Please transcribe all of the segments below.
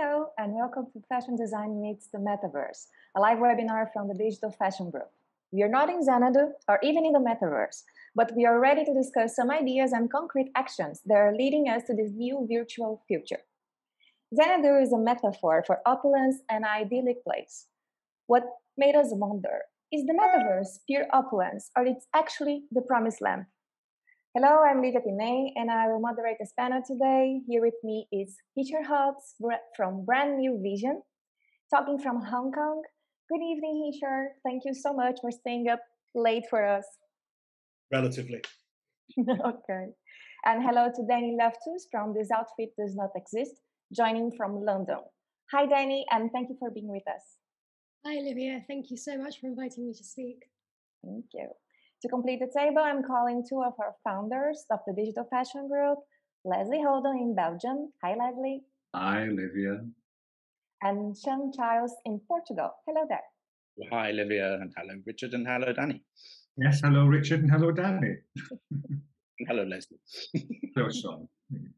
and welcome to Fashion Design Meets the Metaverse, a live webinar from the Digital Fashion Group. We are not in Xanadu or even in the Metaverse, but we are ready to discuss some ideas and concrete actions that are leading us to this new virtual future. Xanadu is a metaphor for opulence and idyllic place. What made us wonder is the metaverse pure opulence or it's actually the promised land? Hello, I'm Livia Pinay and I will moderate this panel today. Here with me is Richard Hobbs from Brand New Vision, talking from Hong Kong. Good evening, Richard. Thank you so much for staying up late for us. Relatively. okay. And hello to Dani Loftus from This Outfit Does Not Exist, joining from London. Hi, Dani, and thank you for being with us. Hi, Olivia. Thank you so much for inviting me to speak. Thank you. To complete the table, I'm calling two of our founders of the Digital Fashion Group, Leslie Holden in Belgium. Hi, Leslie. Hi, Olivia. And Sean Childs in Portugal. Hello there. Hi, Olivia, and hello, Richard, and hello, Dani. Yes, hello, Richard, and hello, Dani. hello, Leslie. hello, Sean.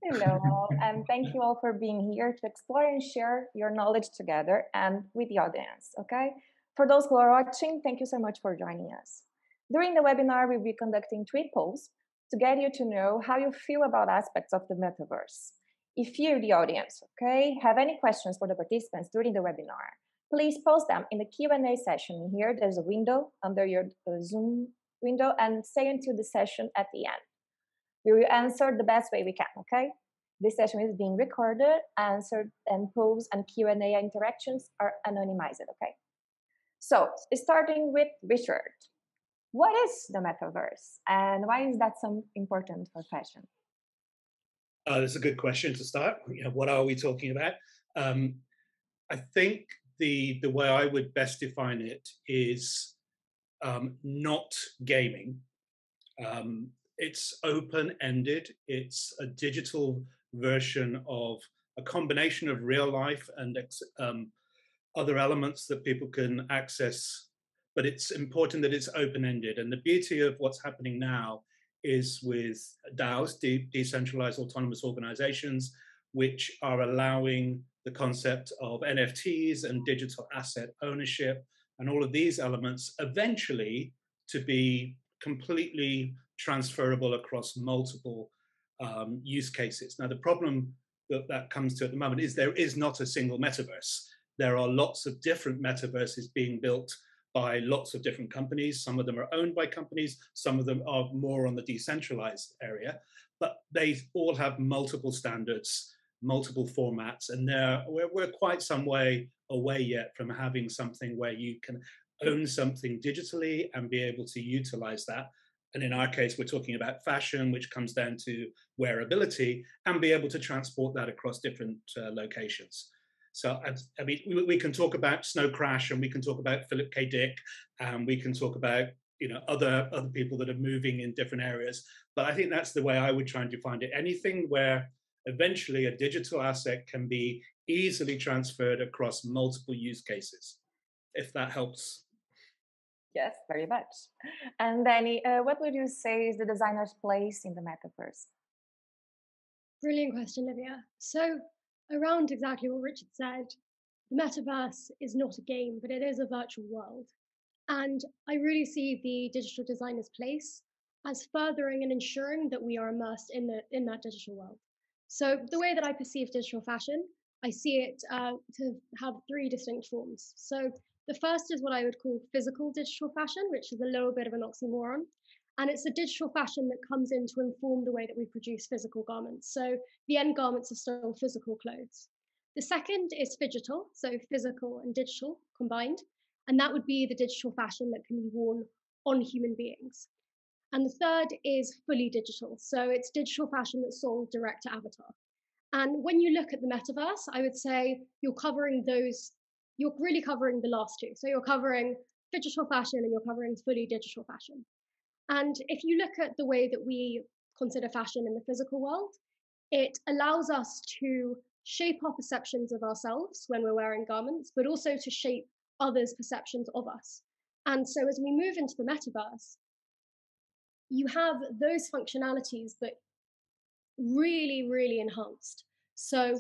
Hello, and thank you all for being here to explore and share your knowledge together and with the audience. Okay. For those who are watching, thank you so much for joining us. During the webinar, we'll be conducting tweet polls to get you to know how you feel about aspects of the metaverse. If you, the audience, okay, have any questions for the participants during the webinar, please post them in the Q&A session here. There's a window under your uh, Zoom window and stay until the session at the end. We will answer the best way we can, okay? This session is being recorded, answered, and polls and Q&A interactions are anonymized, okay? So, starting with Richard, what is the metaverse and why is that so important for fashion? Uh, that's a good question to start. You know, what are we talking about? Um, I think the the way I would best define it is um, not gaming. Um, it's open ended. It's a digital version of a combination of real life and um, other elements that people can access but it's important that it's open-ended. And the beauty of what's happening now is with DAOs, de- decentralized autonomous organizations, which are allowing the concept of NFTs and digital asset ownership and all of these elements eventually to be completely transferable across multiple um, use cases. Now, the problem that that comes to at the moment is there is not a single metaverse. There are lots of different metaverses being built by lots of different companies. Some of them are owned by companies, some of them are more on the decentralized area, but they all have multiple standards, multiple formats, and we're, we're quite some way away yet from having something where you can own something digitally and be able to utilize that. And in our case, we're talking about fashion, which comes down to wearability, and be able to transport that across different uh, locations. So I, I mean, we, we, can talk about Snow Crash, and we can talk about Philip K. Dick, and we can talk about you know other other people that are moving in different areas. But I think that's the way I would try and define it. Anything where eventually a digital asset can be easily transferred across multiple use cases, if that helps. Yes, very much. And Dani, uh, what would you say is the designer's place in the metaverse? Brilliant question, Livia. So around exactly what Richard said, the metaverse is not a game, but it is a virtual world. And I really see the digital designer's place as furthering and ensuring that we are immersed in the in that digital world. So the way that I perceive digital fashion, I see it uh, to have three distinct forms. So the first is what I would call physical digital fashion, which is a little bit of an oxymoron. And it's a digital fashion that comes in to inform the way that we produce physical garments. So the end garments are still physical clothes. The second is digital, so physical and digital combined. And that would be the digital fashion that can be worn on human beings. And the third is fully digital. So it's digital fashion that's sold direct to avatar. And when you look at the metaverse, I would say you're covering those, you're really covering the last two. So you're covering digital fashion and you're covering fully digital fashion. And if you look at the way that we consider fashion in the physical world, it allows us to shape our perceptions of ourselves when we're wearing garments, but also to shape others' perceptions of us. And so as we move into the metaverse, you have those functionalities, but really, really enhanced. So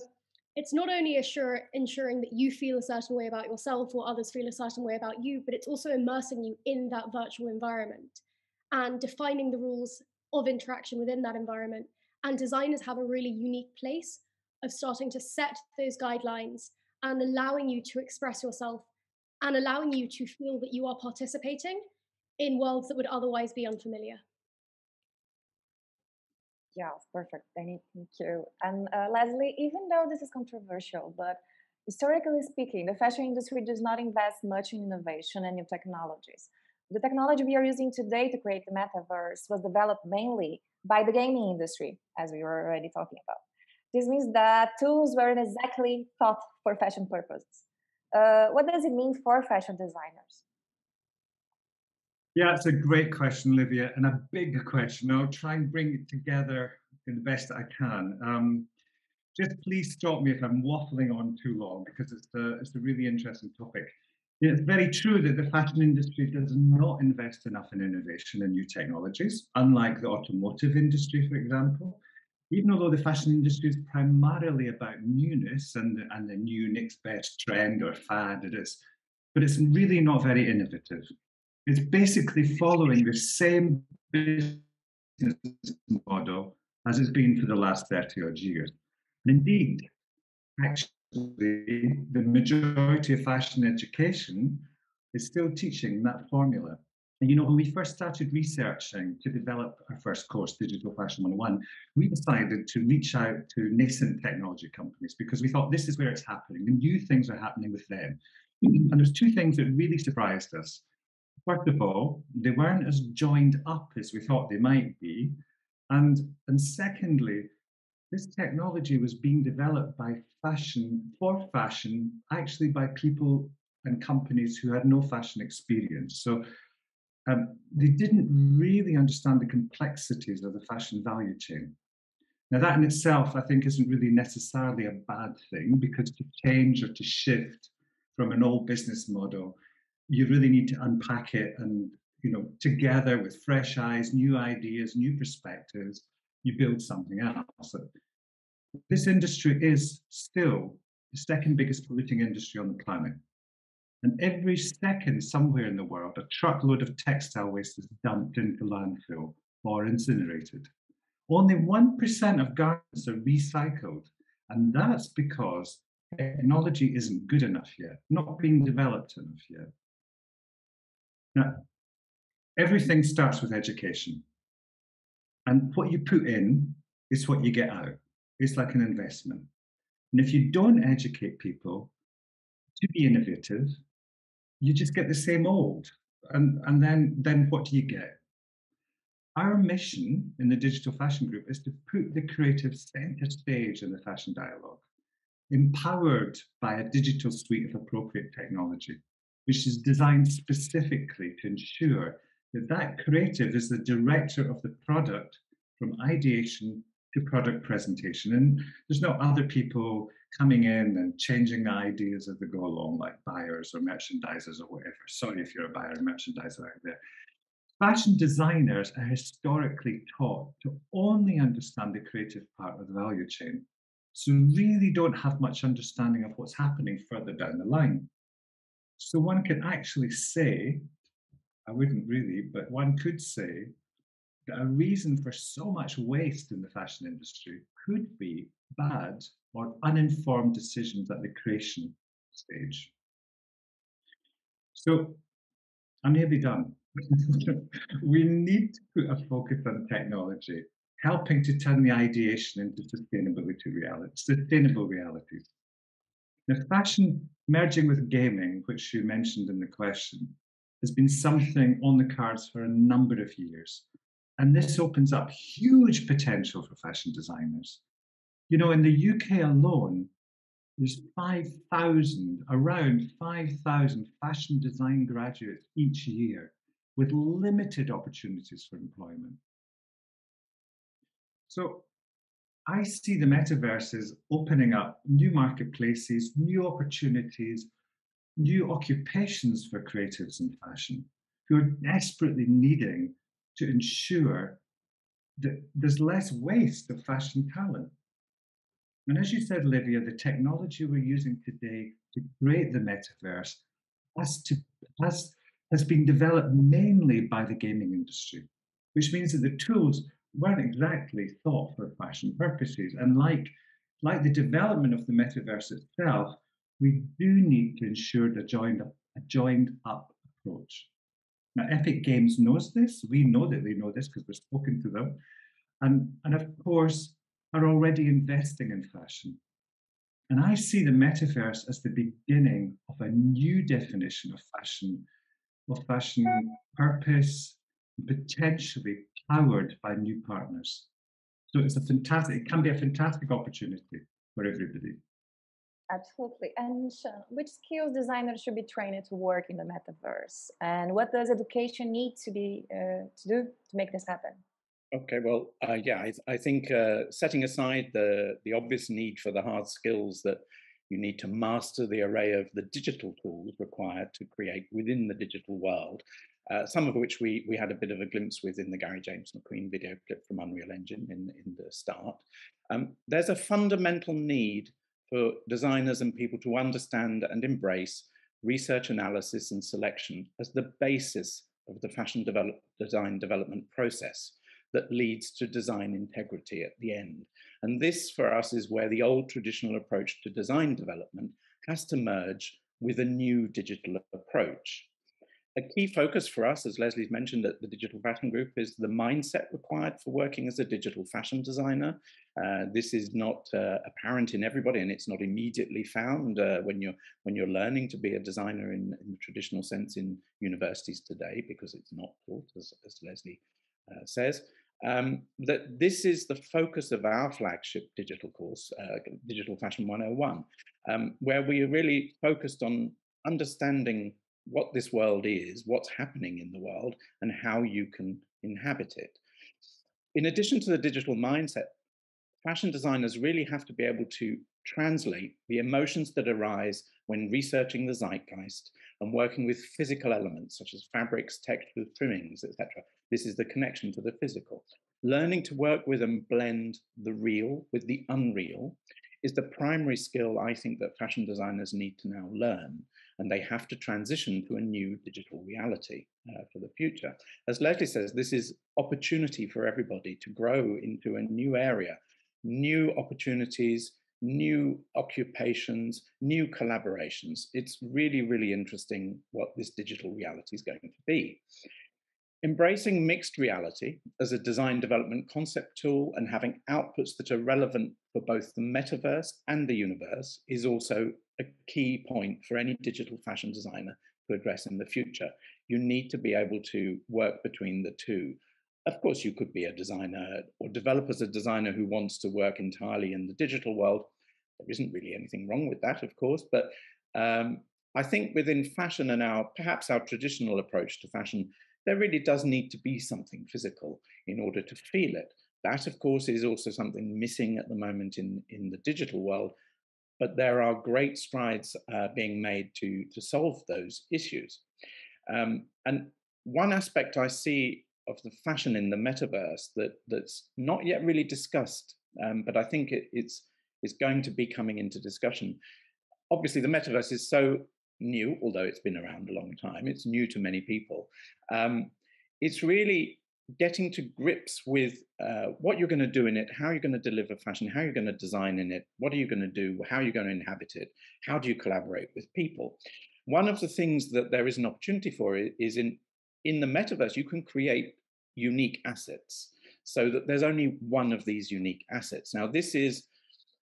it's not only assure, ensuring that you feel a certain way about yourself or others feel a certain way about you, but it's also immersing you in that virtual environment and defining the rules of interaction within that environment. And designers have a really unique place of starting to set those guidelines and allowing you to express yourself and allowing you to feel that you are participating in worlds that would otherwise be unfamiliar. Yeah, perfect. Thank you. And uh, Leslie, even though this is controversial, but historically speaking, the fashion industry does not invest much in innovation and new technologies. The technology we are using today to create the metaverse was developed mainly by the gaming industry, as we were already talking about. This means that tools weren't exactly thought for fashion purposes. Uh, what does it mean for fashion designers? Yeah, it's a great question, Olivia, and a big question. I'll try and bring it together in the best I can. Um, just please stop me if I'm waffling on too long because it's a, it's a really interesting topic. It's very true that the fashion industry does not invest enough in innovation and new technologies, unlike the automotive industry, for example. Even although the fashion industry is primarily about newness and, and the new next best trend or fad it is, but it's really not very innovative. It's basically following the same business model as it's been for the last 30 odd years. And indeed, actually, the majority of fashion education is still teaching that formula. And you know, when we first started researching to develop our first course, Digital Fashion 101, we decided to reach out to nascent technology companies because we thought this is where it's happening. The new things are happening with them. And there's two things that really surprised us. First of all, they weren't as joined up as we thought they might be. And, and secondly, this technology was being developed by fashion, for fashion, actually by people and companies who had no fashion experience. So um, they didn't really understand the complexities of the fashion value chain. Now, that in itself, I think, isn't really necessarily a bad thing because to change or to shift from an old business model you really need to unpack it and you know together with fresh eyes new ideas new perspectives you build something else this industry is still the second biggest polluting industry on the planet. And every second somewhere in the world a truckload of textile waste is dumped into landfill or incinerated. Only 1% of garments are recycled and that's because technology isn't good enough yet not being developed enough yet. Now, everything starts with education. And what you put in is what you get out. It's like an investment. And if you don't educate people to be innovative, you just get the same old. And, and then, then what do you get? Our mission in the Digital Fashion Group is to put the creative center stage in the fashion dialogue, empowered by a digital suite of appropriate technology which is designed specifically to ensure that that creative is the director of the product from ideation to product presentation. And there's no other people coming in and changing the ideas as they go along, like buyers or merchandisers or whatever. Sorry if you're a buyer or merchandiser out there. Fashion designers are historically taught to only understand the creative part of the value chain. So really don't have much understanding of what's happening further down the line. So one can actually say, I wouldn't really, but one could say that a reason for so much waste in the fashion industry could be bad or uninformed decisions at the creation stage. So I'm nearly done. we need to put a focus on technology, helping to turn the ideation into sustainability reality, sustainable realities. Now, fashion merging with gaming, which you mentioned in the question, has been something on the cards for a number of years. And this opens up huge potential for fashion designers. You know, in the UK alone, there's 5,000, around 5,000 fashion design graduates each year with limited opportunities for employment. So I see the metaverses opening up new marketplaces, new opportunities, new occupations for creatives in fashion who are desperately needing to ensure that there's less waste of fashion talent. And as you said, Livia, the technology we're using today to create the metaverse has, to, has, has been developed mainly by the gaming industry, which means that the tools weren't exactly thought for fashion purposes. And like, like the development of the metaverse itself, we do need to ensure a joined up, a joined up approach. Now, Epic Games knows this. We know that they know this because we've spoken to them. And, and of course, are already investing in fashion. And I see the metaverse as the beginning of a new definition of fashion, of fashion purpose, potentially powered by new partners. So it's a fantastic, it can be a fantastic opportunity for everybody. Absolutely. And which skills designers should be trained to work in the metaverse? And what does education need to be uh, to do to make this happen? Okay, well, uh, yeah, I, I think uh, setting aside the the obvious need for the hard skills that you need to master the array of the digital tools required to create within the digital world, uh, some of which we we had a bit of a glimpse with in the Gary James McQueen video clip from Unreal Engine in in the start. Um, there's a fundamental need for designers and people to understand and embrace research analysis and selection as the basis of the fashion develop, design development process that leads to design integrity at the end. And this for us is where the old traditional approach to design development has to merge with a new digital approach a key focus for us, as Leslie's mentioned at the Digital Fashion Group, is the mindset required for working as a digital fashion designer. Uh, this is not uh, apparent in everybody, and it's not immediately found uh, when you're when you're learning to be a designer in, in, the traditional sense in universities today, because it's not taught, as, as Leslie uh, says. Um, that this is the focus of our flagship digital course, uh, Digital Fashion 101, um, where we are really focused on understanding what this world is, what's happening in the world, and how you can inhabit it. In addition to the digital mindset, fashion designers really have to be able to translate the emotions that arise when researching the zeitgeist and working with physical elements such as fabrics, textures, trimmings, etc. This is the connection to the physical. Learning to work with and blend the real with the unreal is the primary skill I think that fashion designers need to now learn and they have to transition to a new digital reality uh, for the future. As Leslie says, this is opportunity for everybody to grow into a new area, new opportunities, new occupations, new collaborations. It's really, really interesting what this digital reality is going to be. Embracing mixed reality as a design development concept tool and having outputs that are relevant for both the metaverse and the universe is also a key point for any digital fashion designer to address in the future. You need to be able to work between the two. Of course, you could be a designer or develop as a designer who wants to work entirely in the digital world. There isn't really anything wrong with that, of course, but um, I think within fashion and our perhaps our traditional approach to fashion, there really does need to be something physical in order to feel it. That, of course, is also something missing at the moment in, in the digital world, but there are great strides uh, being made to, to solve those issues. Um, and one aspect I see of the fashion in the metaverse that, that's not yet really discussed, um, but I think it, it's, it's going to be coming into discussion. Obviously, the metaverse is so new, although it's been around a long time. It's new to many people. Um, it's really getting to grips with uh, what you're going to do in it, how you're going to deliver fashion, how you're going to design in it, what are you going to do, how are you going to inhabit it, how do you collaborate with people. One of the things that there is an opportunity for is in in the metaverse you can create unique assets so that there's only one of these unique assets. Now this is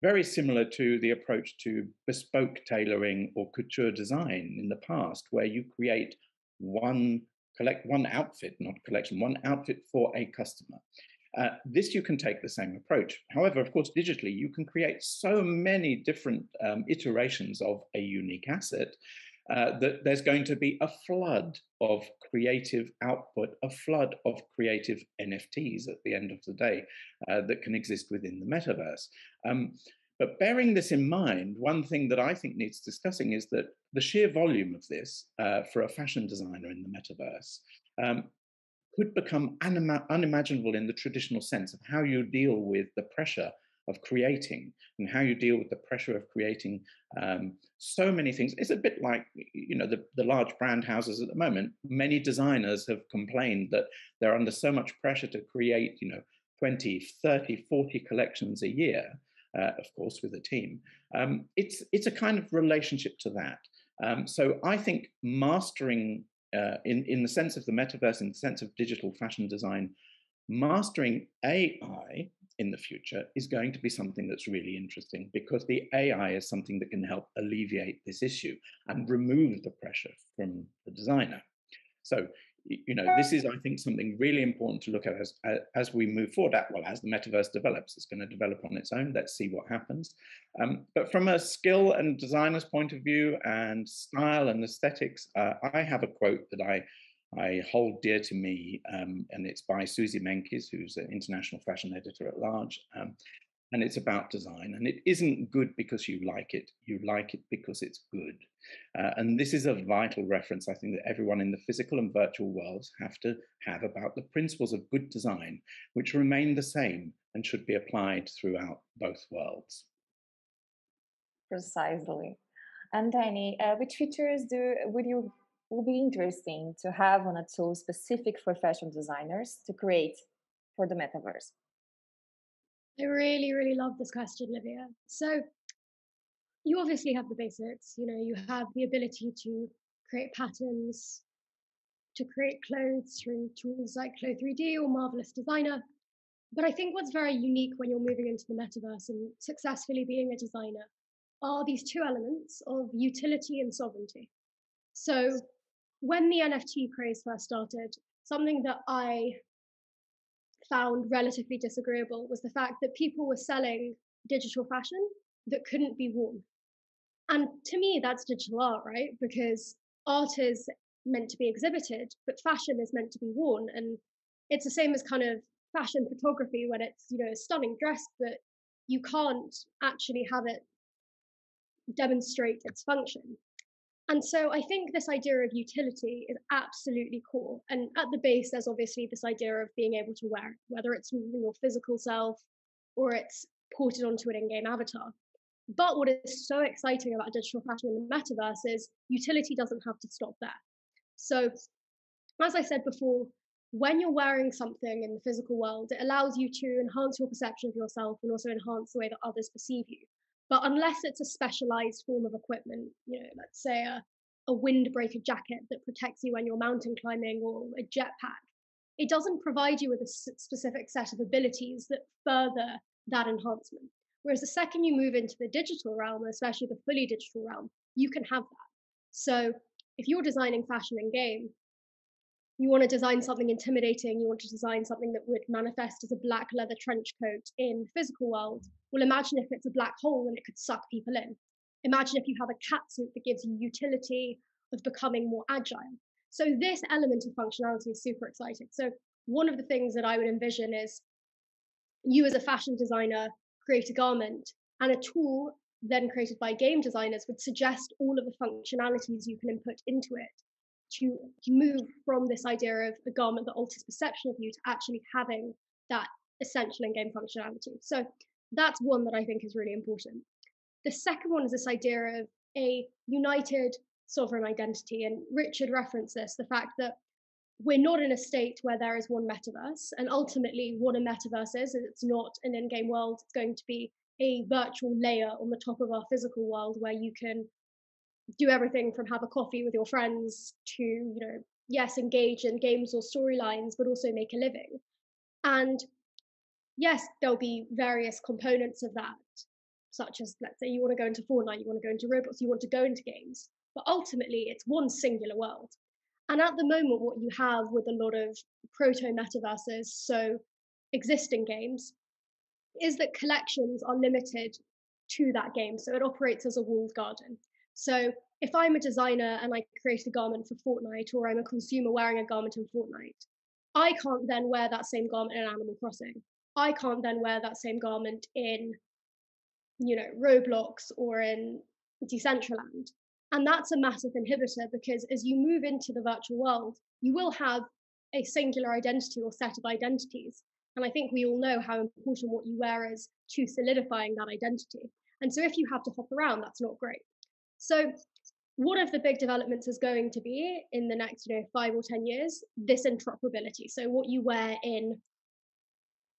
very similar to the approach to bespoke tailoring or couture design in the past, where you create one collect one outfit, not collection, one outfit for a customer. Uh, this you can take the same approach. However, of course, digitally, you can create so many different um, iterations of a unique asset uh, that there's going to be a flood of creative output, a flood of creative NFTs at the end of the day uh, that can exist within the metaverse. Um, but bearing this in mind, one thing that I think needs discussing is that the sheer volume of this uh, for a fashion designer in the metaverse um, could become unima- unimaginable in the traditional sense of how you deal with the pressure of creating and how you deal with the pressure of creating um, so many things. It's a bit like, you know, the, the large brand houses at the moment. Many designers have complained that they're under so much pressure to create, you know, 20, 30, 40 collections a year, uh, of course, with a team. Um, it's, it's a kind of relationship to that. Um, so I think mastering, uh, in, in the sense of the metaverse, in the sense of digital fashion design, mastering AI in the future is going to be something that's really interesting because the AI is something that can help alleviate this issue and remove the pressure from the designer. So, you know, this is, I think, something really important to look at as, as we move forward. At, well, as the metaverse develops, it's going to develop on its own. Let's see what happens. Um, but from a skill and designer's point of view and style and aesthetics, uh, I have a quote that I I hold dear to me, um, and it's by Suzy Menkes, who's an international fashion editor at large. Um, and it's about design. And it isn't good because you like it, you like it because it's good. Uh, and this is a vital reference, I think, that everyone in the physical and virtual worlds have to have about the principles of good design, which remain the same and should be applied throughout both worlds. Precisely. And Dani, uh, which features do would you would be interesting to have on a tool specific for fashion designers to create for the metaverse? I really, really love this question, Livia. So you obviously have the basics, you know, you have the ability to create patterns, to create clothes through tools like Clo 3D or Marvelous Designer. But I think what's very unique when you're moving into the metaverse and successfully being a designer are these two elements of utility and sovereignty. So when the NFT craze first started, something that I found relatively disagreeable was the fact that people were selling digital fashion that couldn't be worn. And to me, that's digital art, right? Because art is meant to be exhibited, but fashion is meant to be worn. And it's the same as kind of fashion photography when it's, you know, a stunning dress, but you can't actually have it demonstrate its function. And so I think this idea of utility is absolutely core. And at the base, there's obviously this idea of being able to wear, it, whether it's your physical self or it's ported onto an in game avatar. But what is so exciting about digital fashion in the metaverse is utility doesn't have to stop there. So, as I said before, when you're wearing something in the physical world, it allows you to enhance your perception of yourself and also enhance the way that others perceive you. But unless it's a specialized form of equipment, you know, let's say a, a windbreaker jacket that protects you when you're mountain climbing or a jetpack, it doesn't provide you with a specific set of abilities that further that enhancement. Whereas the second you move into the digital realm, especially the fully digital realm, you can have that. So if you're designing fashion and game, you want to design something intimidating, you want to design something that would manifest as a black leather trench coat in the physical world. Well, imagine if it's a black hole and it could suck people in. Imagine if you have a cat suit that gives you utility of becoming more agile. So this element of functionality is super exciting. So one of the things that I would envision is you as a fashion designer create a garment and a tool then created by game designers would suggest all of the functionalities you can input into it to, move from this idea of a garment that alters perception of you to actually having that essential in-game functionality. So that's one that I think is really important. The second one is this idea of a united sovereign identity. And Richard referenced this, the fact that we're not in a state where there is one metaverse. And ultimately, what a metaverse is, it's not an in-game world. It's going to be a virtual layer on the top of our physical world where you can do everything from have a coffee with your friends to you know yes engage in games or storylines but also make a living. And yes there'll be various components of that such as let's say you want to go into Fortnite you want to go into Roblox you want to go into games but ultimately it's one singular world. And at the moment what you have with a lot of proto metaverses so existing games is that collections are limited to that game so it operates as a walled garden so if I'm a designer and I create a garment for Fortnite, or I'm a consumer wearing a garment in Fortnite, I can't then wear that same garment in Animal Crossing. I can't then wear that same garment in, you know, Roblox or in Decentraland. And that's a massive inhibitor because as you move into the virtual world, you will have a singular identity or set of identities. And I think we all know how important what you wear is to solidifying that identity. And so if you have to hop around, that's not great. So one of the big developments is going to be in the next, you know, five or ten years, this interoperability. So what you wear in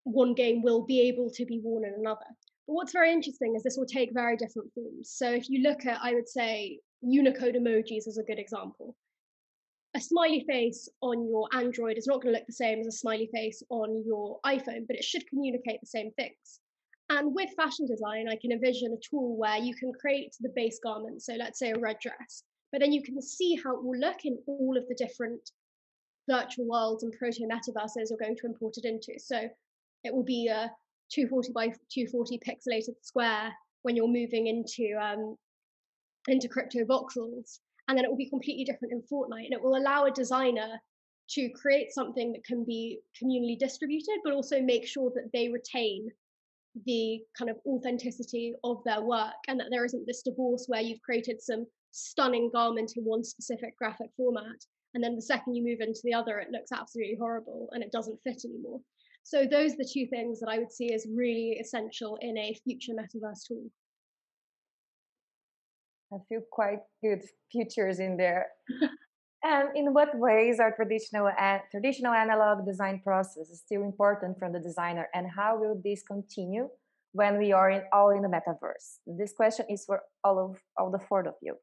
one game will be able to be worn in another. But what's very interesting is this will take very different forms. So if you look at, I would say, Unicode emojis is a good example. A smiley face on your Android is not going to look the same as a smiley face on your iPhone, but it should communicate the same things. And with fashion design, I can envision a tool where you can create the base garment. So let's say a red dress, but then you can see how it will look in all of the different virtual worlds and proto metaverses you're going to import it into. So it will be a 240 by 240 pixelated square when you're moving into um, into Cryptovoxels, and then it will be completely different in Fortnite, and it will allow a designer to create something that can be communally distributed, but also make sure that they retain the kind of authenticity of their work and that there isn't this divorce where you've created some stunning garment in one specific graphic format and then the second you move into the other it looks absolutely horrible and it doesn't fit anymore. So those are the two things that i would see as really essential in a future metaverse tool. I feel quite good futures in there And in what ways are traditional and traditional analog design process still important from the designer, and how will this continue when we are in, all in the metaverse? This question is for all of all the four of you.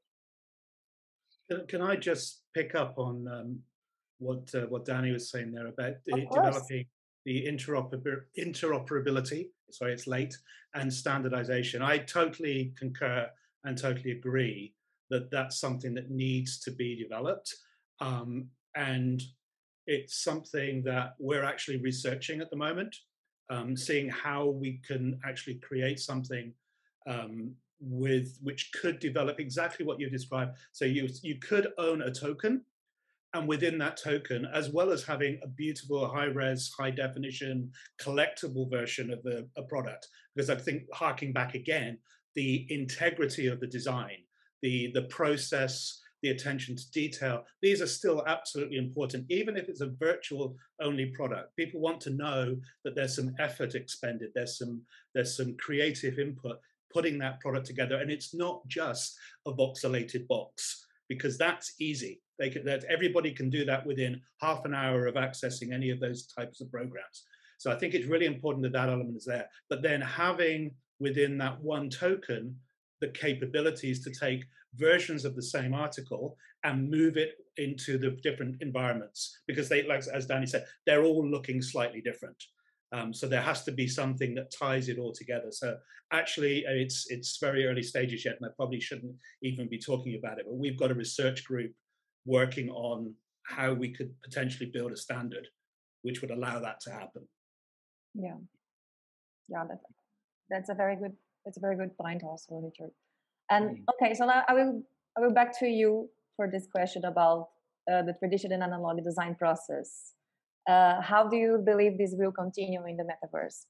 Can, can I just pick up on um, what uh, what Dani was saying there about the, developing the interoper- interoperability? Sorry, it's late and standardization. I totally concur and totally agree that that's something that needs to be developed. Um, and it's something that we're actually researching at the moment, um, seeing how we can actually create something um, with which could develop exactly what you described. So you you could own a token, and within that token, as well as having a beautiful high res, high definition, collectible version of a product, because I think harking back again, the integrity of the design, the the process the attention to detail. These are still absolutely important, even if it's a virtual only product. People want to know that there's some effort expended, there's some there's some creative input putting that product together, and it's not just a voxelated box because that's easy. They can, that everybody can do that within half an hour of accessing any of those types of programs. So I think it's really important that that element is there. But then having within that one token the capabilities to take versions of the same article and move it into the different environments. Because they like as dani said they're all looking slightly different. Um, so there has to be something that ties it all together. So actually it's it's very early stages yet and i probably shouldn't even be talking about it but we've got a research group working on how we could potentially build a standard which would allow that to happen. Yeah. Yeah that, that's a very good that's a very good point also richard and mm. okay, so now I will I will back to you for this question about uh, the traditional analog design process. Uh, how do you believe this will continue in the metaverse?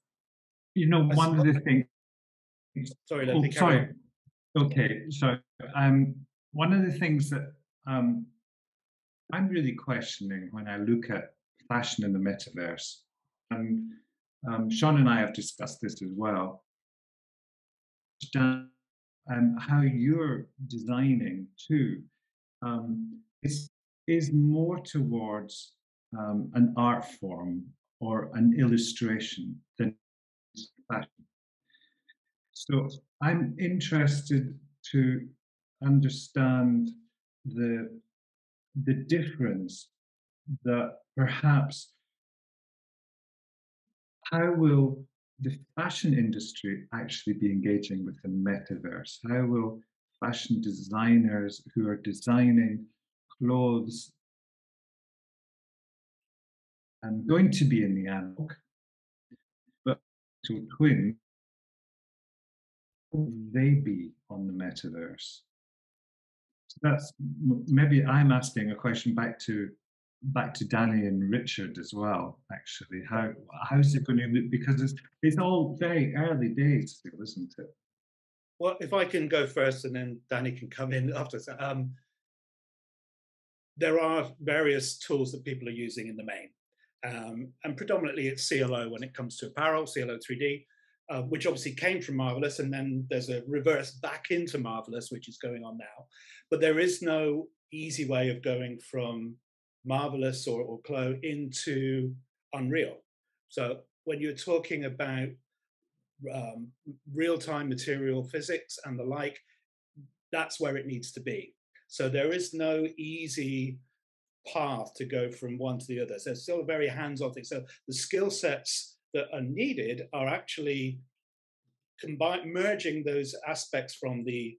You know, one of the things. Sorry, oh, sorry. Okay, so um, one of the things that um, I'm really questioning when I look at fashion in the metaverse, and um, Sean and I have discussed this as well um, how you're designing too um, is, is more towards um, an art form or an illustration than fashion. So I'm interested to understand the the difference that perhaps how will the fashion industry actually be engaging with the metaverse? How will fashion designers who are designing clothes and going to be in the analog, but to twin, will they be on the metaverse? So that's maybe I'm asking a question back to back to Dani and Richard as well. Actually, how how's it going to? Because it's it's all very early days still, isn't it? Well, if I can go first, and then Dani can come in after. Um, there are various tools that people are using in the main, Um, and predominantly it's CLO when it comes to apparel, CLO 3D, uh, which obviously came from Marvelous, and then there's a reverse back into Marvelous, which is going on now. But there is no easy way of going from Marvelous or, or into Unreal. So when you're talking about um, real-time material physics and the like, that's where it needs to be. So there is no easy path to go from one to the other. So it's still a very hands-on thing. So the skill sets that are needed are actually combine, merging those aspects from the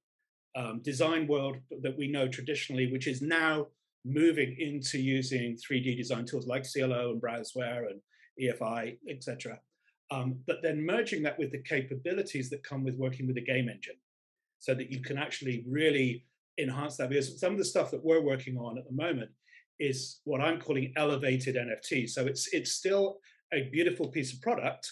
um, design world that we know traditionally, which is now moving into using 3D design tools like CLO and Browzwear and EFI, etc. Um, but then merging that with the capabilities that come with working with a game engine so that you can actually really enhance that. Because some of the stuff that we're working on at the moment is what I'm calling elevated NFT. So it's it's still a beautiful piece of product,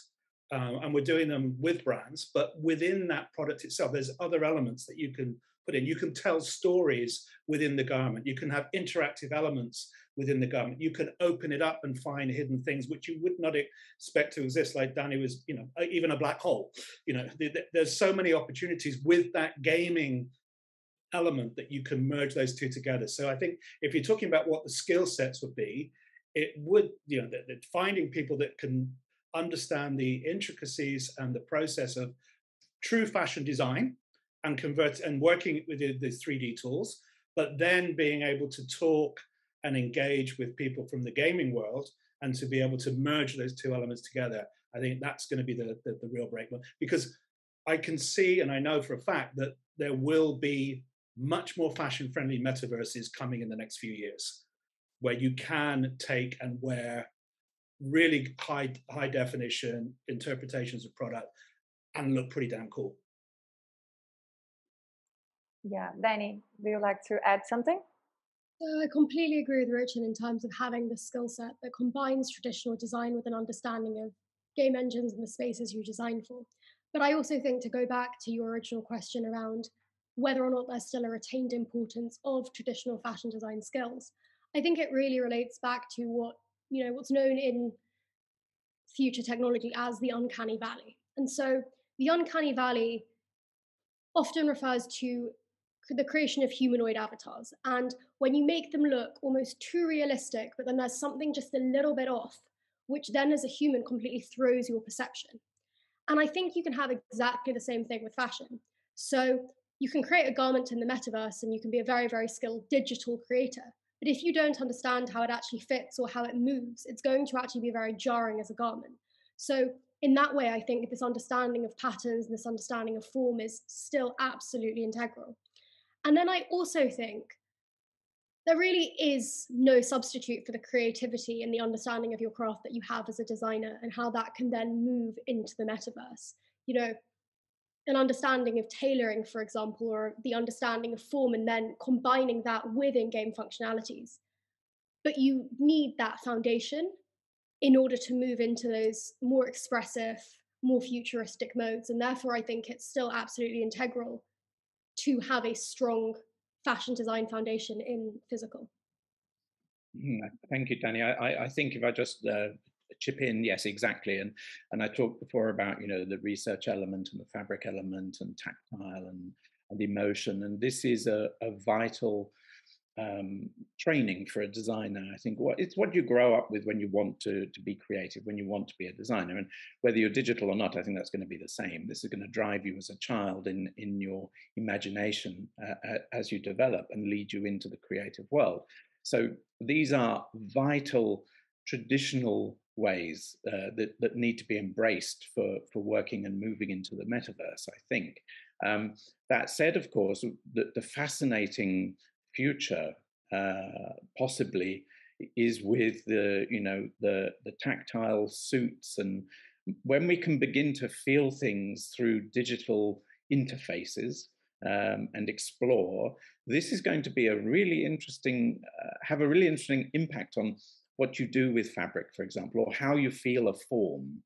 um, and we're doing them with brands. But within that product itself, there's other elements that you can put in. You can tell stories within the garment. You can have interactive elements within the garment. You can open it up and find hidden things which you would not expect to exist. Like Dani was, you know, uh, even a black hole. You know, there's so many opportunities with that gaming element that you can merge those two together. So I think if you're talking about what the skill sets would be, it would, you know, that, that finding people that can understand the intricacies and the process of true fashion design and convert and working with the, the 3D tools, but then being able to talk and engage with people from the gaming world and to be able to merge those two elements together. I think that's going to be the, the, the real breakthrough because I can see and I know for a fact that there will be much more fashion friendly metaverses coming in the next few years where you can take and wear really high high definition interpretations of product and look pretty damn cool yeah dani do you like to add something so I completely agree with Richard in terms of having the skill set that combines traditional design with an understanding of game engines and the spaces you design for. But I also think to go back to your original question around whether or not there's still a retained importance of traditional fashion design skills, I think it really relates back to what you know what's known in future technology as the uncanny valley. And so the uncanny valley often refers to the creation of humanoid avatars. And when you make them look almost too realistic, but then there's something just a little bit off, which then as a human completely throws your perception. And I think you can have exactly the same thing with fashion. So you can create a garment in the metaverse and you can be a very, very skilled digital creator. But if you don't understand how it actually fits or how it moves, it's going to actually be very jarring as a garment. So, in that way, I think this understanding of patterns and this understanding of form is still absolutely integral. And then I also think there really is no substitute for the creativity and the understanding of your craft that you have as a designer and how that can then move into the metaverse. You know, an understanding of tailoring, for example, or the understanding of form, and then combining that with in game functionalities. But you need that foundation in order to move into those more expressive, more futuristic modes. And therefore, I think it's still absolutely integral to have a strong fashion design foundation in physical. Mm, thank you, Dani. I, I think if I just uh, chip in, yes, exactly. And and I talked before about you know the research element and the fabric element and tactile and and emotion, and this is a, a vital um, training for a designer. I think what it's what you grow up with when you want to to be creative, when you want to be a designer, and whether you're digital or not, I think that's going to be the same. This is going to drive you as a child in in your imagination uh, as you develop and lead you into the creative world. So these are vital traditional ways uh, that that need to be embraced for for working and moving into the metaverse. I think. Um, that said, of course, the, the fascinating future uh, possibly is with the you know the the tactile suits and when we can begin to feel things through digital interfaces um, and explore this is going to be a really interesting uh, have a really interesting impact on what you do with fabric for example or how you feel a form.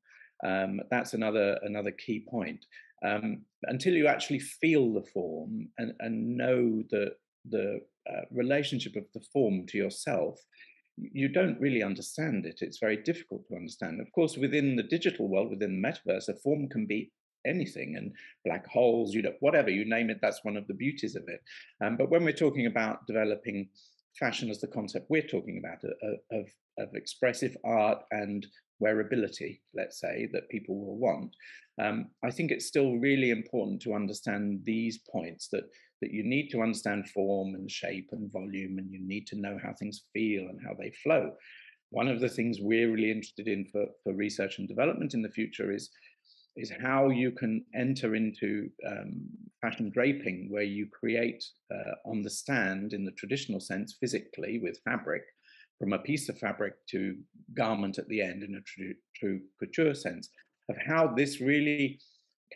Um, that's another another key point. Um, until you actually feel the form and, and know the the uh, relationship of the form to yourself, you don't really understand it. It's very difficult to understand. Of course, within the digital world, within the metaverse, a form can be anything and black holes, you know, whatever you name it, that's one of the beauties of it. Um, but when we're talking about developing fashion as the concept we're talking about uh, of, of expressive art and wearability, let's say, that people will want, um, I think it's still really important to understand these points that that you need to understand form and shape and volume, and you need to know how things feel and how they flow. One of the things we're really interested in for, for research and development in the future is is how you can enter into um, fashion draping, where you create uh, on the stand in the traditional sense, physically with fabric, from a piece of fabric to garment at the end in a true, true couture sense, of how this really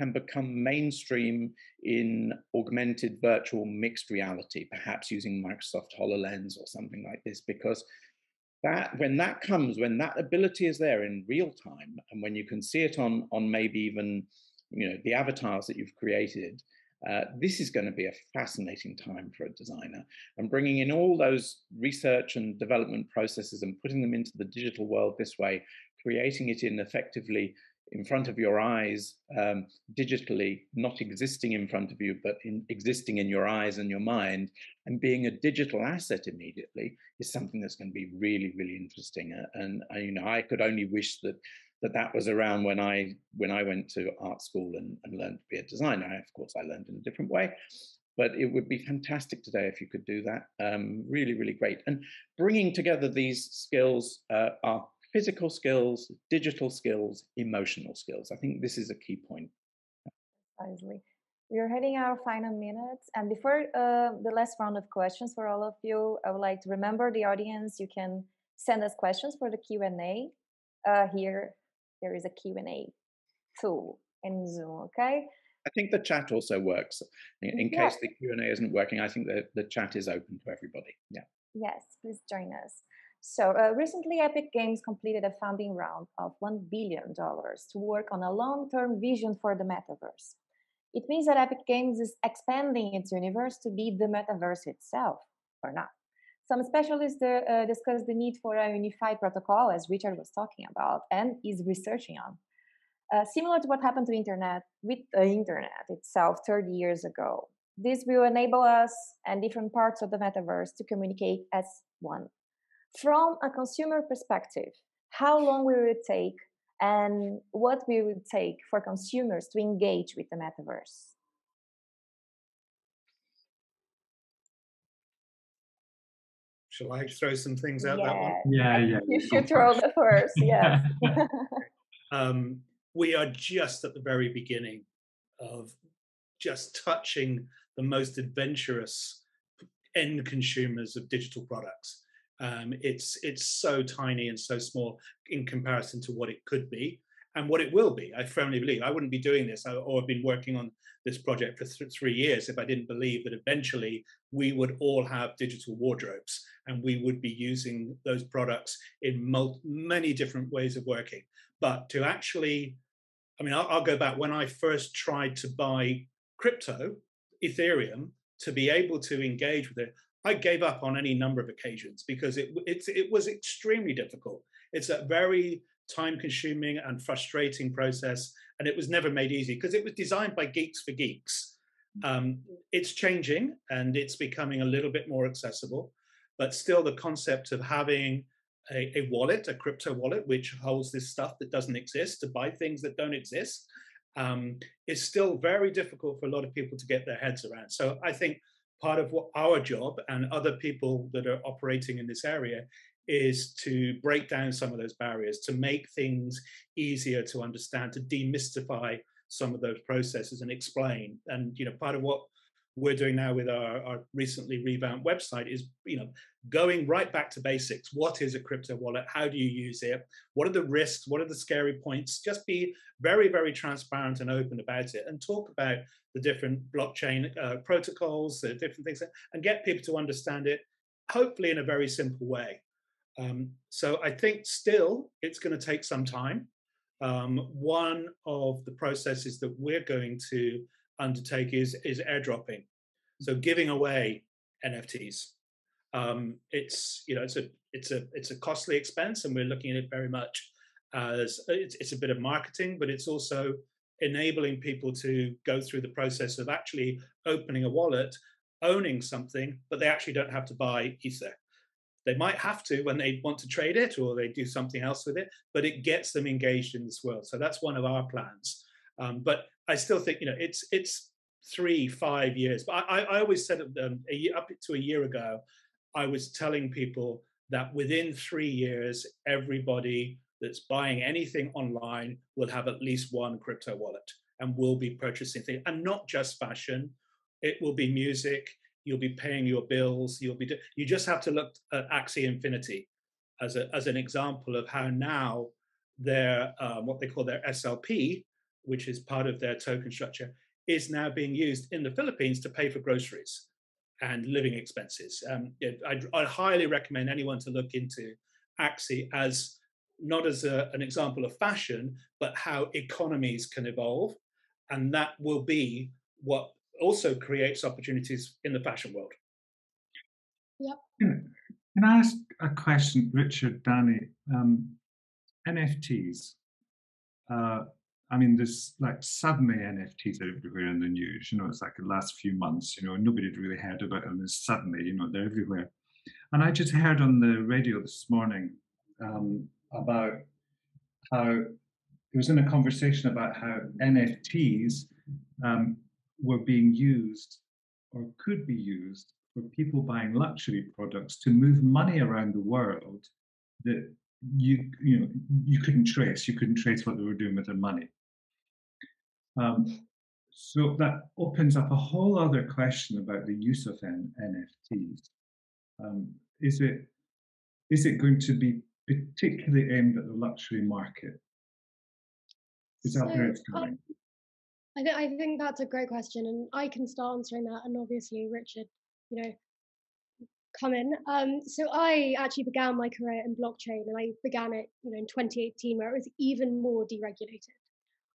can become mainstream in augmented virtual mixed reality, perhaps using Microsoft HoloLens or something like this, because that when that comes when that ability is there in real time and when you can see it on on maybe even you know the avatars that you've created uh, this is going to be a fascinating time for a designer. And bringing in all those research and development processes and putting them into the digital world this way creating it in effectively in front of your eyes um, digitally, not existing in front of you, but in, existing in your eyes and your mind, and being a digital asset immediately is something that's going to be really, really interesting. Uh, and uh, you know, I could only wish that that that was around when I when I went to art school and, and learned to be a designer. Of course, I learned in a different way, but it would be fantastic today if you could do that. Um, really, really great. And bringing together these skills uh, are physical skills, digital skills, emotional skills. I think this is a key point. Precisely. We are heading our final minutes. And before uh, the last round of questions for all of you, I would like to remember the audience, you can send us questions for the Q&A. Uh, here, there is a Q&A tool in Zoom, okay? I think the chat also works. In, in yeah. case the Q&A isn't working, I think that the chat is open to everybody. Yeah. Yes, please join us. So uh, recently, Epic Games completed a funding round of $1 billion to work on a long-term vision for the metaverse. It means that Epic Games is expanding its universe to be the metaverse itself, or not. Some specialists uh, uh discuss the need for a unified protocol, as Richard was talking about, and is researching on. Uh, similar to what happened to internet with the internet itself 30 years ago. This will enable us and different parts of the metaverse to communicate as one from a consumer perspective, how long will it take and what will it take for consumers to engage with the metaverse? Shall I throw some things out yeah. that one? Yeah, yeah. You should throw the first, yes. um, we are just at the very beginning of just touching the most adventurous end consumers of digital products. Um, it's it's so tiny and so small in comparison to what it could be and what it will be. I firmly believe I wouldn't be doing this or have been working on this project for th- three years if I didn't believe that eventually we would all have digital wardrobes and we would be using those products in mul- many different ways of working. But to actually, I mean, I'll, I'll go back when I first tried to buy crypto, Ethereum, to be able to engage with it. I gave up on any number of occasions because it it's, it was extremely difficult. It's a very time-consuming and frustrating process, and it was never made easy because it was designed by geeks for geeks. Um, it's changing and it's becoming a little bit more accessible, but still, the concept of having a, a wallet, a crypto wallet, which holds this stuff that doesn't exist to buy things that don't exist, um, is still very difficult for a lot of people to get their heads around. So I think part of what our job and other people that are operating in this area is to break down some of those barriers, to make things easier to understand, to demystify some of those processes and explain. And you know, part of what we're doing now with our, our, recently revamped website is you know going right back to basics. What is a crypto wallet? How do you use it? What are the risks? What are the scary points? Just be very very transparent and open about it and talk about the different blockchain uh, protocols the different things and get people to understand it hopefully in a very simple way. Um, so i think still it's going to take some time. Um, one of the processes that we're going to undertake is is airdropping, so giving away NFTs. Um, it's you know it's a it's a it's a costly expense, and we're looking at it very much as it's, it's a bit of marketing, but it's also enabling people to go through the process of actually opening a wallet, owning something, but they actually don't have to buy Ether. They might have to when they want to trade it or they do something else with it, but it gets them engaged in this world. So that's one of our plans. Um, but I still think you know it's it's three five years. But I, I always said um, year, up to a year ago, I was telling people that within three years, everybody that's buying anything online will have at least one crypto wallet and will be purchasing things, and not just fashion. It will be music. You'll be paying your bills. You'll be. you just have to look at Axie Infinity as a, as an example of how now their um, what they call their SLP, which is part of their token structure, is now being used in the Philippines to pay for groceries and living expenses. Um, I'd, I'd, highly recommend anyone to look into Axie as not as a, an example of fashion, but how economies can evolve. And that will be what also creates opportunities in the fashion world. Yep. Can I ask a question, Richard, Dani? Um, NFTs. Uh, I mean, there's like suddenly NFTs are everywhere in the news. You know, it's like the last few months. You know, nobody had really heard about them, and suddenly, you know, they're everywhere. And I just heard on the radio this morning um, about how it was in a conversation about how NFTs um, were being used or could be used for people buying luxury products to move money around the world that you you know you couldn't trace. You couldn't trace what they were doing with their money. Um, so that opens up a whole other question about the use of N- NFTs. Um, is it is it going to be particularly aimed at the luxury market? Is that so, where it's going? I, th- I think that's a great question, and I can start answering that. And obviously, Richard, you know, come in. Um, so I actually began my career in blockchain, and I began it, you know, in 2018, where it was even more deregulated.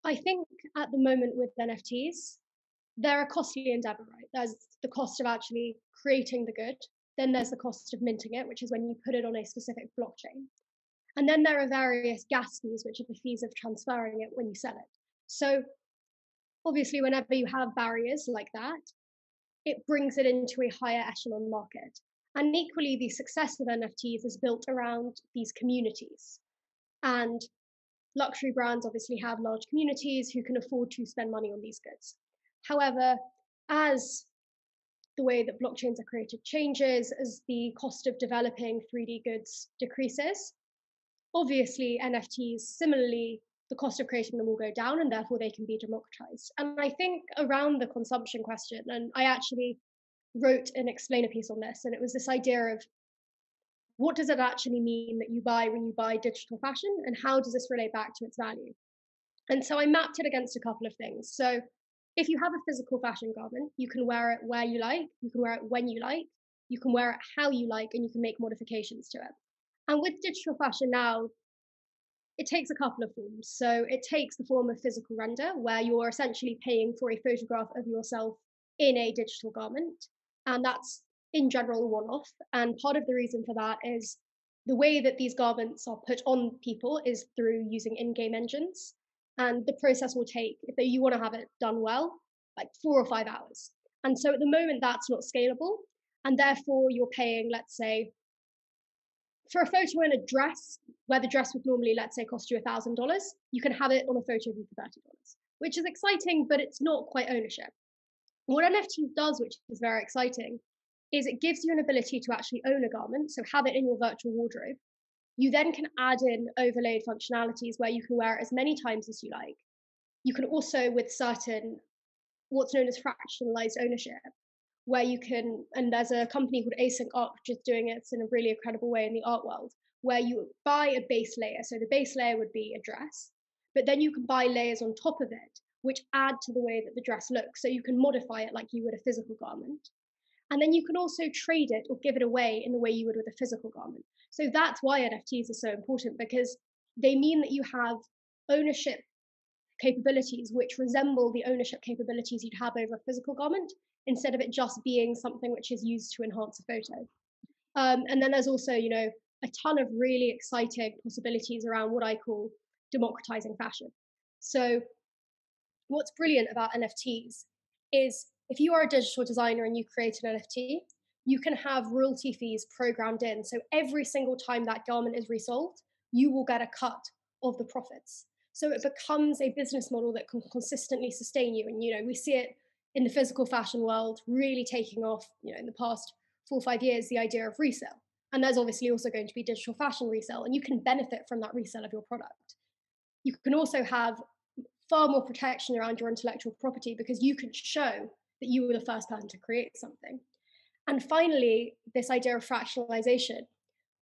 I think at the moment with NFTs, they're a costly endeavor, right? There's the cost of actually creating the good. Then there's the cost of minting it, which is when you put it on a specific blockchain. And then there are various gas fees, which are the fees of transferring it when you sell it. So obviously, whenever you have barriers like that, it brings it into a higher echelon market. And equally, the success of NFTs is built around these communities. And luxury brands obviously have large communities who can afford to spend money on these goods. However, as the way that blockchains are created changes, as the cost of developing 3D goods decreases, obviously NFTs similarly the cost of creating them will go down and therefore they can be democratized. And I think around the consumption question, and I actually wrote an explainer piece on this, and it was this idea of what does it actually mean that you buy when you buy digital fashion and how does this relate back to its value? And so i mapped it against a couple of things. So if you have a physical fashion garment you can wear it where you like you can wear it when you like you can wear it how you like and you can make modifications to it and with digital fashion now it takes a couple of forms so it takes the form of physical render where you're essentially paying for a photograph of yourself in a digital garment and that's in general one off. And part of the reason for that is the way that these garments are put on people is through using in game engines. And the process will take, if you want to have it done well, like four or five hours. And so at the moment, that's not scalable. And therefore, you're paying, let's say, for a photo in a dress, where the dress would normally, let's say, cost you $1,000, you can have it on a photo of you for $30, which is exciting, but it's not quite ownership. What NFT does, which is very exciting, is it gives you an ability to actually own a garment, so have it in your virtual wardrobe. You then can add in overlaid functionalities where you can wear it as many times as you like. You can also, with certain what's known as fractionalized ownership, where you can, and there's a company called Async Art which is doing it in a really incredible way in the art world, where you buy a base layer. So the base layer would be a dress, but then you can buy layers on top of it, which add to the way that the dress looks. So you can modify it like you would a physical garment. And then you can also trade it or give it away in the way you would with a physical garment. So that's why NFTs are so important because they mean that you have ownership capabilities which resemble the ownership capabilities you'd have over a physical garment instead of it just being something which is used to enhance a photo. Um, and then there's also, you know, a ton of really exciting possibilities around what I call democratizing fashion. So, what's brilliant about NFTs is if you are a digital designer and you create an NFT, you can have royalty fees programmed in. So, every single time that garment is resold, you will get a cut of the profits. So it becomes a business model that can consistently sustain you. And you know, we see it in the physical fashion world really taking off, you know, in the past four or five years, the idea of resale. And there's obviously also going to be digital fashion resale, and you can benefit from that resale of your product. You can also have far more protection around your intellectual property because you can show that you were the first person to create something. And finally, this idea of fractionalization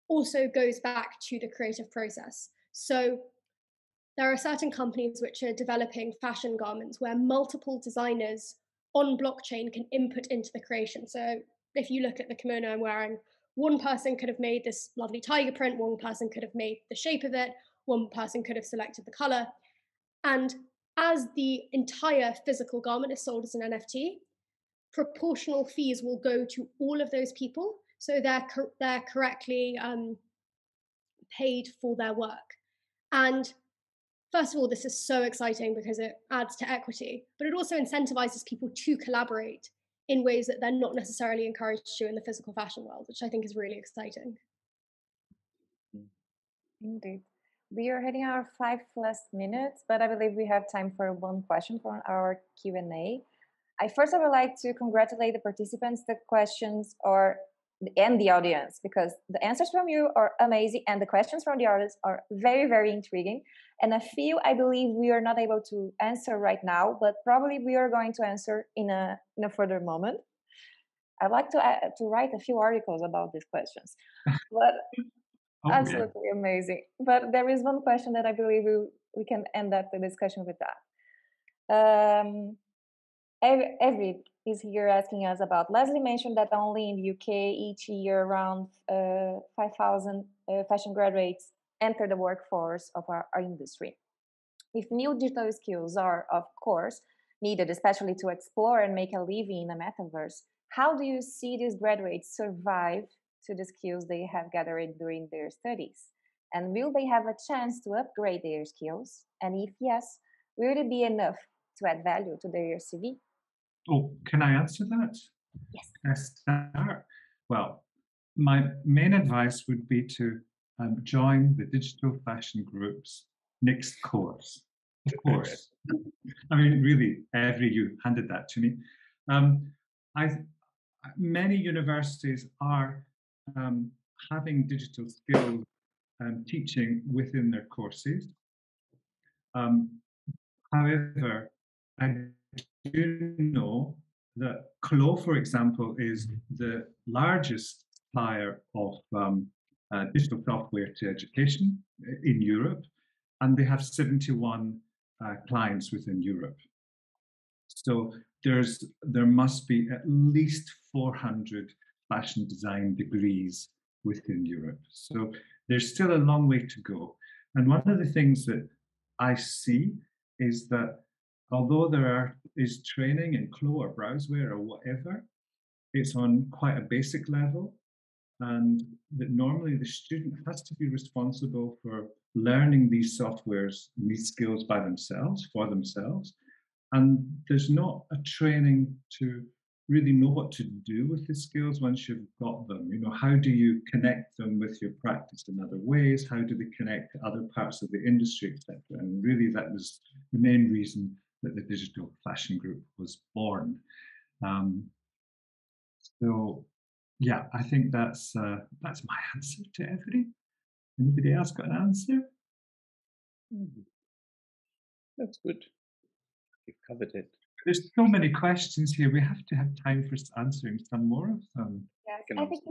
also goes back to the creative process. So there are certain companies which are developing fashion garments where multiple designers on blockchain can input into the creation. So if you look at the kimono I'm wearing, one person could have made this lovely tiger print, one person could have made the shape of it, one person could have selected the color. And as the entire physical garment is sold as an NFT, proportional fees will go to all of those people. So they're, they're correctly um, paid for their work. And first of all, this is so exciting because it adds to equity, but it also incentivizes people to collaborate in ways that they're not necessarily encouraged to in the physical fashion world, which I think is really exciting. Indeed. We are heading our five last minutes, but I believe we have time for one question from our Q&A. I first I would like to congratulate the participants. The questions are and the audience because the answers from you are amazing and the questions from the audience are very very intriguing. And a few i believe we are not able to answer right now but probably we are going to answer in a in a further moment. I'd like to uh, to write a few articles about these questions. But oh, absolutely yeah. amazing. But there is one question that i believe we, we can end up the discussion with that. Um every, every is here asking us about. Leslie mentioned that only in the UK each year around uh, 5,000 uh, fashion graduates enter the workforce of our, our industry. If new digital skills are, of course, needed, especially to explore and make a living in the metaverse, how do you see these graduates survive to the skills they have gathered during their studies? And will they have a chance to upgrade their skills? And if yes, will it be enough to add value to their CV? Oh, can I answer that? Yes. I start? Well, my main advice would be to um, join the digital fashion group's next course. Of course. I mean, really, every you handed that to me. Um, I, many universities are um, having digital skills um, teaching within their courses. Um, however, I do know that Clo, for example, is the largest supplier of um, uh, digital software to education in Europe, and they have 71 uh, clients within Europe. So there's there must be at least 400 fashion design degrees within Europe. So there's still a long way to go. And one of the things that I see is that although there are, is training in Clo or Browzwear or whatever, it's on quite a basic level. And that normally the student has to be responsible for learning these softwares these skills by themselves, for themselves. And there's not a training to really know what to do with the skills once you've got them. You know, how do you connect them with your practice in other ways? How do they connect to other parts of the industry, etc.? And really, that was the main reason that the Digital Fashion Group was born. Um, so, yeah, I think that's uh, that's my answer to everything. Anybody else got an answer? Hmm. That's good. You've covered it. There's so many questions here. We have to have time for answering some more of them. Yes, I think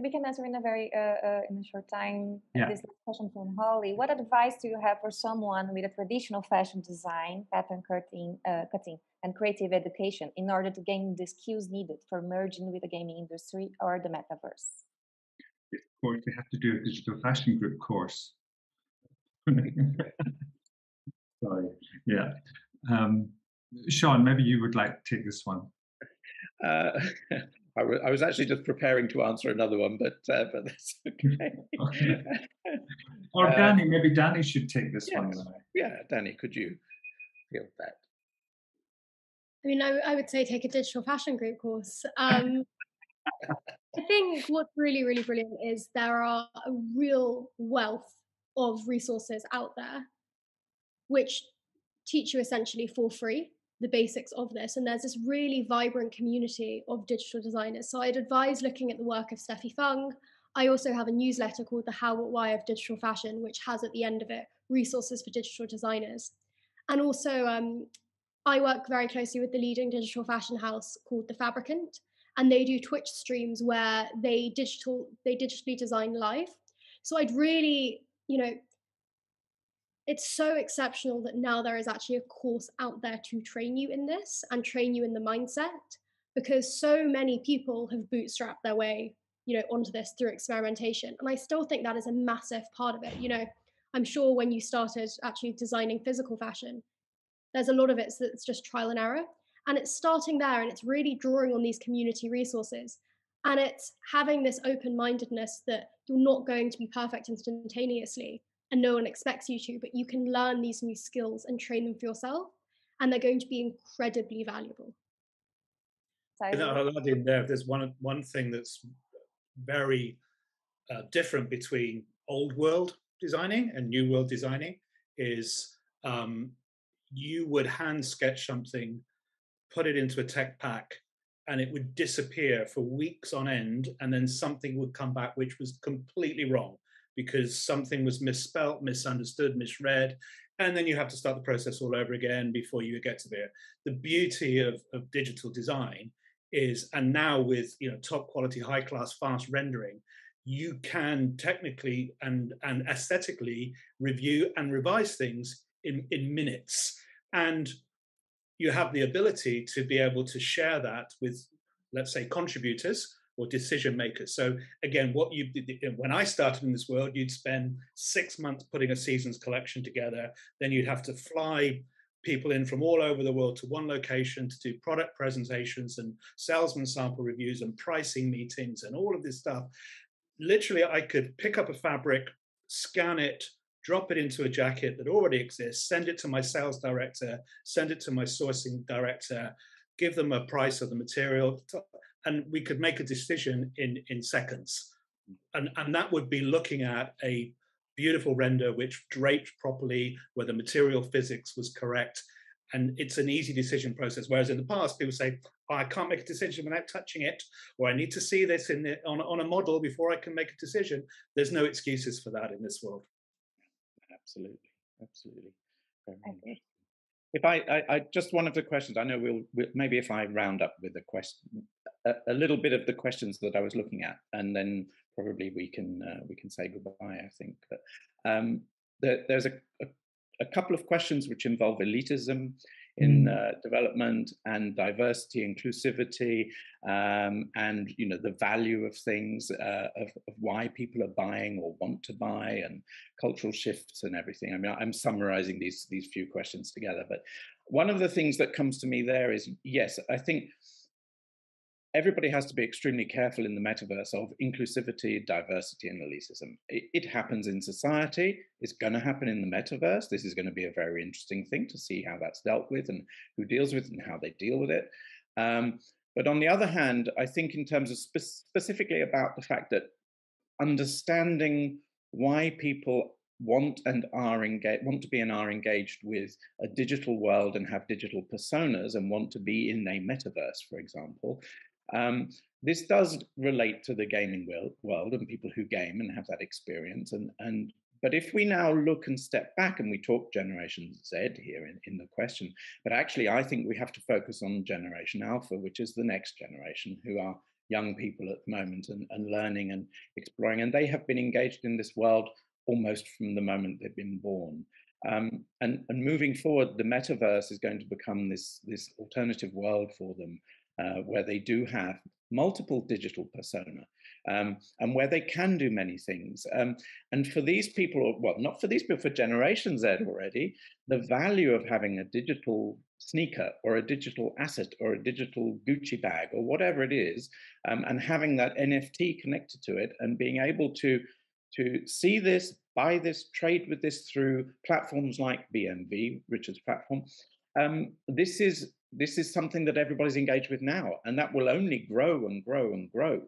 we can answer in a very uh, uh, in a short time. Yeah. This question from Holly. What advice do you have for someone with a traditional fashion design, pattern cutting, uh, cutting, and creative education in order to gain the skills needed for merging with the gaming industry or the metaverse? Of course, they have to do a digital fashion group course. Sorry. Yeah. Um, Sean, maybe you would like to take this one. Uh, I, I was actually just preparing to answer another one, but uh, but that's okay. okay. or uh, Dani, maybe Dani should take this yes. one. Yeah, Dani, could you feel that? I mean, I, I would say take a digital fashion group course. Um, I think what's really, really brilliant is there are a real wealth of resources out there which teach you essentially for free the basics of this. And there's this really vibrant community of digital designers. So I'd advise looking at the work of Stephy Fung. I also have a newsletter called The How, What, Why of Digital Fashion, which has at the end of it resources for digital designers. And also, um, I work very closely with the leading digital fashion house called The Fabricant, and they do Twitch streams where they digital they digitally design live. So I'd really, you know, it's so exceptional that now there is actually a course out there to train you in this and train you in the mindset because so many people have bootstrapped their way you know onto this through experimentation and i still think that is a massive part of it you know. I'm sure when you started actually designing physical fashion there's a lot of it that's just trial and error and it's starting there and it's really drawing on these community resources and it's having this open mindedness that you're not going to be perfect instantaneously and no one expects you to, but you can learn these new skills and train them for yourself, and they're going to be incredibly valuable. I'll add in there. There's one one thing that's very uh, different between old world designing and new world designing is um, you would hand sketch something, put it into a tech pack, and it would disappear for weeks on end, and then something would come back which was completely wrong because something was misspelt, misunderstood, misread, and then you have to start the process all over again before you get to there. The beauty of, of digital design is, and now with you know top quality, high class, fast rendering, you can technically and and aesthetically review and revise things in in minutes, and you have the ability to be able to share that with, let's say, contributors or decision makers. So again, what you when I started in this world, you'd spend six months putting a season's collection together. Then you'd have to fly people in from all over the world to one location to do product presentations and salesman sample reviews and pricing meetings and all of this stuff. Literally, I could pick up a fabric, scan it, drop it into a jacket that already exists, send it to my sales director, send it to my sourcing director, give them a price of the material, and we could make a decision in in seconds. And and that would be looking at a beautiful render which draped properly where the material physics was correct. And it's an easy decision process whereas in the past people say oh, i can't make a decision without touching it or i need to see this in the, on, on a model before i can make a decision. There's no excuses for that in this world. Absolutely. Absolutely. If I, I, I, just one of the questions i know we'll, we'll, maybe if i round up with a question a, a, little bit of the questions that i was looking at and then probably we can uh, we can say goodbye i think but um, there, there's a, a, a, couple of questions which involve elitism in mm. uh, development and diversity, inclusivity, um, and you know the value of things, uh, of, of, why people are buying or want to buy, and cultural shifts and everything. I mean, I'm summarizing these these few questions together, but one of the things that comes to me there is yes, I think everybody has to be extremely careful in the metaverse of inclusivity, diversity, and elitism. It, it happens in society. It's going to happen in the metaverse. This is going to be a very interesting thing to see how that's dealt with and who deals with it and how they deal with it. Um, but on the other hand, I think in terms of spe- specifically about the fact that understanding why people want and are engaged want to be and are engaged with a digital world and have digital personas and want to be in a metaverse for example um, this does relate to the gaming world and people who game and have that experience. And, and but if we now look and step back and we talk Generation Z here in, in the question, but actually I think we have to focus on Generation Alpha, which is the next generation, who are young people at the moment and, and learning and exploring. And they have been engaged in this world almost from the moment they've been born. Um, and, and moving forward, the metaverse is going to become this, this alternative world for them uh, where they do have multiple digital persona um, and where they can do many things. Um, and for these people, well, not for these people, for Generation Z already, the value of having a digital sneaker or a digital asset or a digital Gucci bag or whatever it is, um, and having that NFT connected to it and being able to to see this, buy this, trade with this through platforms like BNV, Richard's platform. Um, this is this is something that everybody's engaged with now, and that will only grow and grow and grow.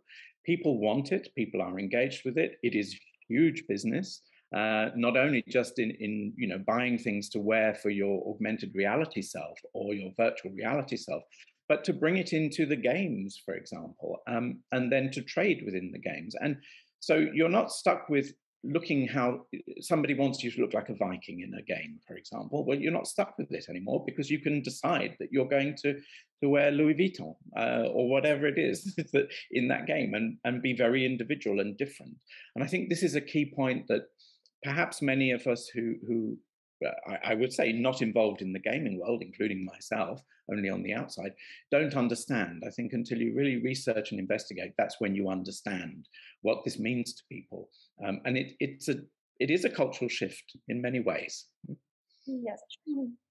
People want it. People are engaged with it. It is huge business. Uh, not only just in, in you know buying things to wear for your augmented reality self or your virtual reality self, but to bring it into the games, for example, um, and then to trade within the games. And so you're not stuck with looking how somebody wants you to look like a Viking in a game, for example. Well, you're not stuck with it anymore because you can decide that you're going to to wear Louis Vuitton uh, or whatever it is in that game and and be very individual and different. And I think this is a key point that perhaps many of us who who I, I would say not involved in the gaming world, including myself, only on the outside, don't understand. I think until you really research and investigate, that's when you understand what this means to people. Um, and it, it's a it is a cultural shift in many ways. Yes.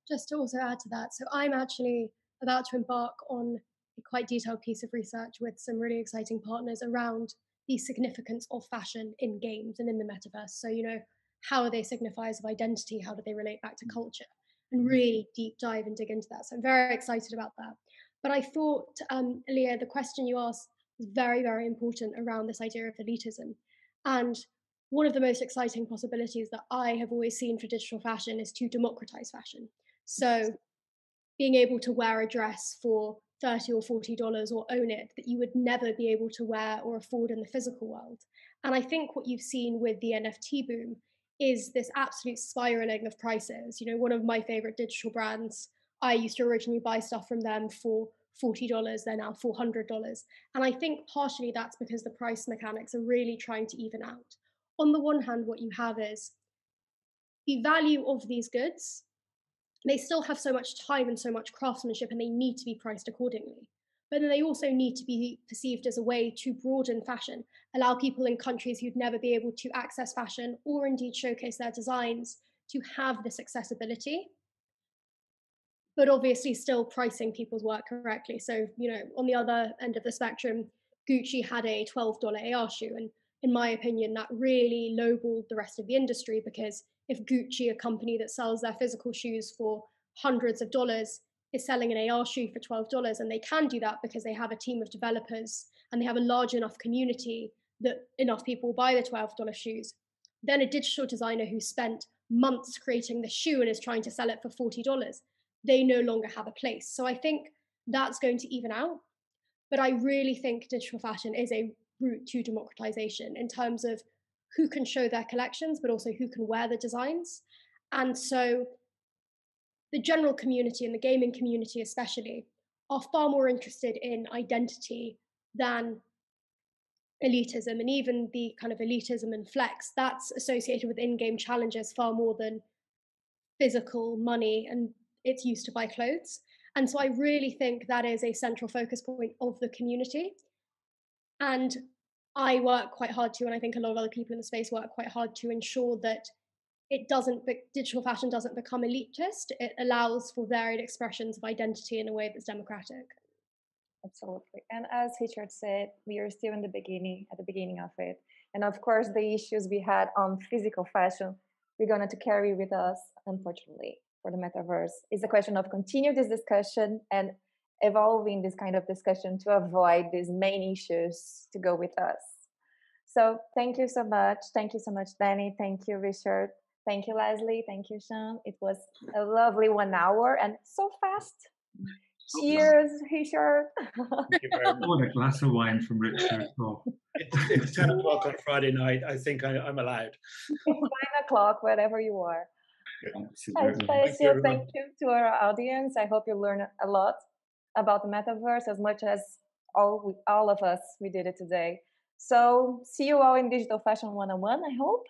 Just to also add to that, so I'm actually about to embark on a quite detailed piece of research with some really exciting partners around the significance of fashion in games and in the metaverse. So, you know, how are they signifiers of identity? How do they relate back to mm. culture? And mm. really deep dive and dig into that. So I'm very excited about that. But I thought, um, Leah, the question you asked is very, very important around this idea of elitism. And one of the most exciting possibilities that I have always seen for digital fashion is to democratize fashion. So being able to wear a dress for 30 or 40 dollars or own it that you would never be able to wear or afford in the physical world. And I think what you've seen with the NFT boom is this absolute spiraling of prices. You know, one of my favorite digital brands, I used to originally buy stuff from them for $40, they're now $400. And I think partially that's because the price mechanics are really trying to even out. On the one hand, what you have is the value of these goods, they still have so much time and so much craftsmanship, and they need to be priced accordingly but then they also need to be perceived as a way to broaden fashion, allow people in countries who'd never be able to access fashion or indeed showcase their designs to have this accessibility. But obviously, still pricing people's work correctly. So, you know, on the other end of the spectrum, Gucci had a $12 AR shoe. And in my opinion, that really lowballed the rest of the industry because if Gucci, a company that sells their physical shoes for hundreds of dollars, is selling an AR shoe for $12 and they can do that because they have a team of developers and they have a large enough community that enough people buy the $12 shoes. Then a digital designer who spent months creating the shoe and is trying to sell it for $40, they no longer have a place. So I think that's going to even out. But I really think digital fashion is a route to democratization in terms of who can show their collections, but also who can wear the designs. And so the general community and the gaming community especially are far more interested in identity than elitism and even the kind of elitism and flex that's associated with in-game challenges far more than physical money and it's used to buy clothes. And so i really think that is a central focus point of the community. And i work quite hard to and i think a lot of other people in the space work quite hard to ensure that it doesn't digital fashion doesn't become elitist. It allows for varied expressions of identity in a way that's democratic. Absolutely. And as richard said we are still in the beginning at the beginning of it. And of course the issues we had on physical fashion we're going to carry with us unfortunately for the metaverse. It's a question of continue this discussion and evolving this kind of discussion to avoid these main issues to go with us. So thank you so much. Thank you so much dani. Thank you richard Thank you, Leslie. Thank you, Sean. It was a lovely one hour and so fast. Cheers, Richard. Thank you I want a glass of wine from Richard. Oh. It's, it's 10 o'clock on Friday night. I think I, am allowed. Nine o'clock, wherever you are. Thank, you, thank you to our audience. I hope you learned a lot about the metaverse as much as all all of us we did it today. So see you all in Digital Fashion 101, I hope.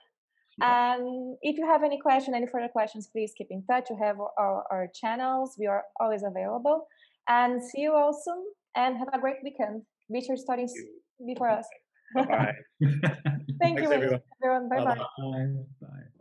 And um, if you have any question, any further questions, please keep in touch. You have our, our channels. We are always available. And see you all soon. And have a great weekend. Be Richard starting before us. Bye. Thank you, everyone. everyone. Bye bye. Bye. bye.